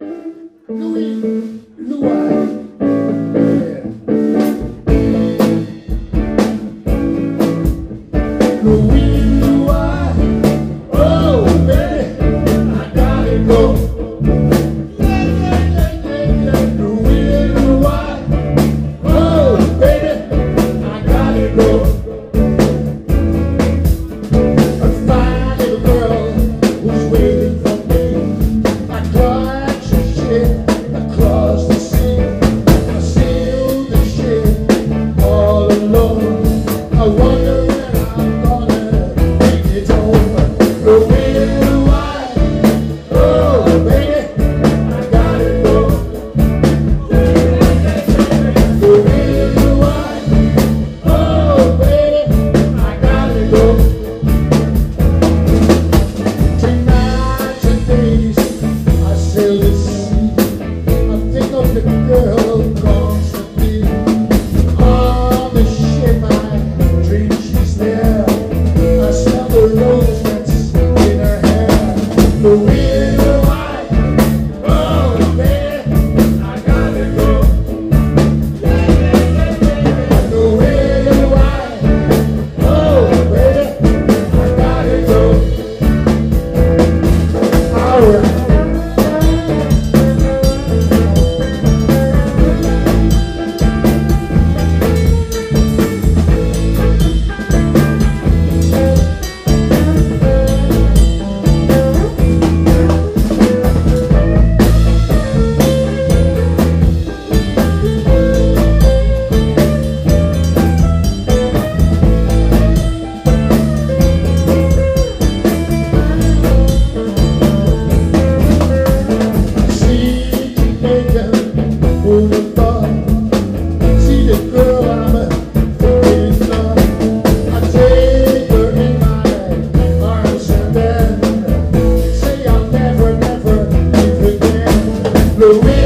Louis, Louis. Yeah. Louis, wonder. the